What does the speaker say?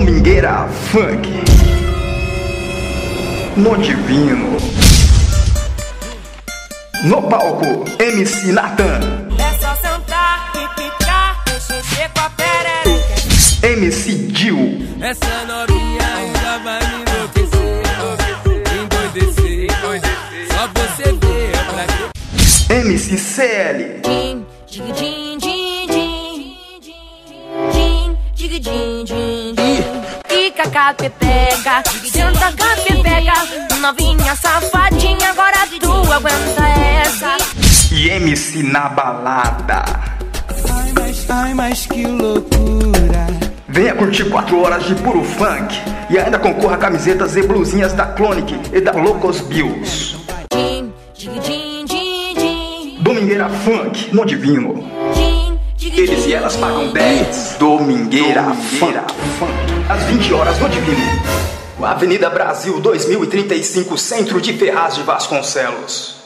Domingueira Funk. No Divino. No palco, MC Natan. É só sentar e picar, mexer com a perereca. MC Dil. Essa novinha ainda vai me enlouquecer, endoidecer. Só você ver pra que MC CL. Din, dig, din, din, din. Din, dig, din, din, din. Pepeca, senta com a pepeca. Novinha safadinha, agora tu aguenta essa. E MC na balada. Ai, mas, ai, mas que loucura. Venha curtir 4 horas de puro funk e ainda concorra a camisetas e blusinhas da Clonic e da Locos Bills. Domingueira Funk, no Divino. Eles e elas pagam din. 10. Domingueira, Funk. Às 20 horas no Divino. Avenida Brasil 2035, Centro de Ferraz de Vasconcelos.